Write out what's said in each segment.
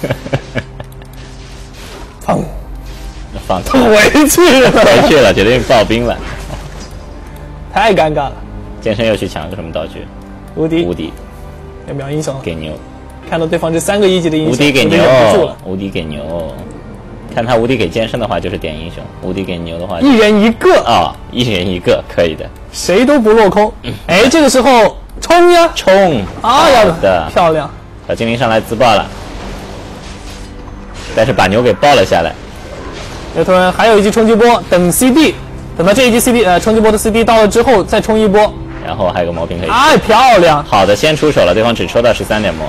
砰，放弃回去了，回去了，决定爆兵了。太尴尬了。剑圣又去抢个什么道具？无敌，无敌要秒英雄，给牛，看到对方这三个一级的英雄，无敌给牛无敌给牛。看他无敌给剑圣的话就是点英雄，无敌给牛的话一人一个，啊、一人一个可以的。谁都不落空。哎，这个时候冲呀！冲！啊呀的，漂亮！小精灵上来自爆了，但是把牛给抱了下来。牛头人还有一记冲击波，等 CD，等到这一记 CD 呃冲击波的 CD 到了之后再冲一波，然后还有个魔瓶可以。哎，漂亮！好的，先出手了，对方只抽到十三点魔。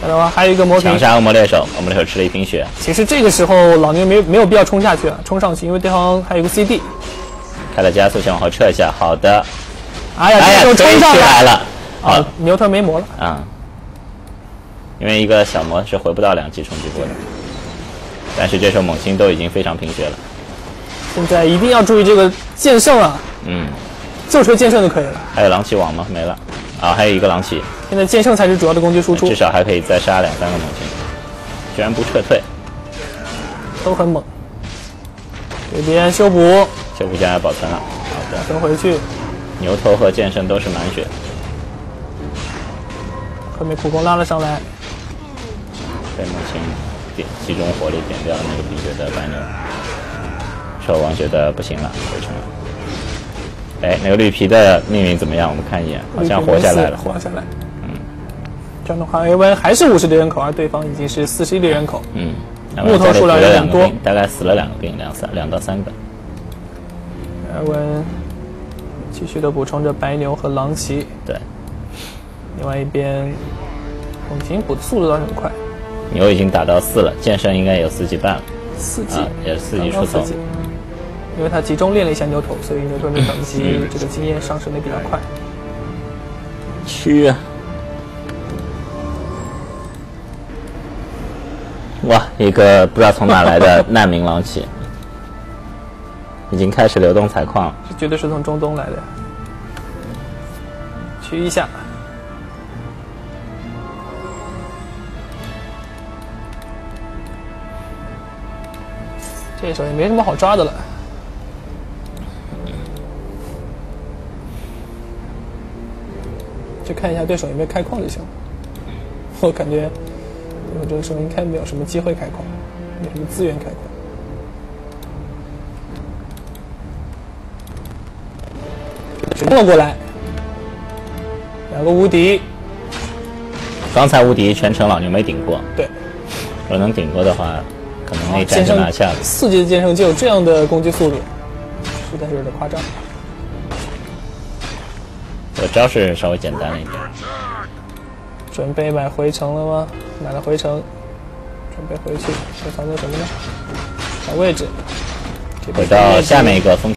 看到吗？还有一个魔瓶强。杀恶魔猎手，恶魔猎手吃了一瓶血，其实这个时候老牛没没有必要冲下去啊，冲上去，因为对方还有个 CD。开了加速，先往后撤一下。好的，哎呀，哎呀，这时候冲上来了。啊，牛头没魔了。啊、因为一个小魔是回不到两级冲击波的。但是这时候猛禽都已经非常贫血了。现在一定要注意这个剑圣啊，嗯，就锤剑圣就可以了。还有狼骑网吗？没了。啊，还有一个狼骑，现在剑圣才是主要的攻击输出至，少还可以再杀两三个猛禽。居然不撤退，都很猛。这边修补，修补家保存了。好的，跟回去，牛头和剑圣都是满血。后面苦攻拉了上来，被母亲点集中火力点掉了那个碧血的白牛，兽王觉得不行了，回城了。哎，那个绿皮的命运怎么样？我们看一眼，好像活下来了。活下来。嗯，这样的话，A 温还是五十的人口，而对方已经是四十一的人口。嗯，木头数量有点多大概死了两个兵，两三两到三个。A 温继续的补充着白牛和狼骑，对，另外一边猛禽补的速度倒是很快，牛已经打到四了，剑圣应该有四级半了，四级啊，也是四级出头刚刚四级。因为他集中练了一下牛头，所以牛头的等级嗯这个经验上升的比较快。去啊！哇，一个不知道从哪来的 难民狼骑，已经开始流动采矿了。这绝对是从中东来的。去一下，这手也没什么好抓的了。就看一下对手有没有开矿就行了。我感觉我这个时候应该没有什么机会开矿，没什么资源开矿。冲了过来，两个无敌，刚才无敌全程老牛没顶过，对，如果能顶过的话，可能那战剑圣就拿下了。四级的剑圣就有这样的攻击速度，实在是有点夸张。我招式稍微简单了一点，准备买回城了吗？买了回城，准备回去。这防的什么呢？找位置。回到下面一个风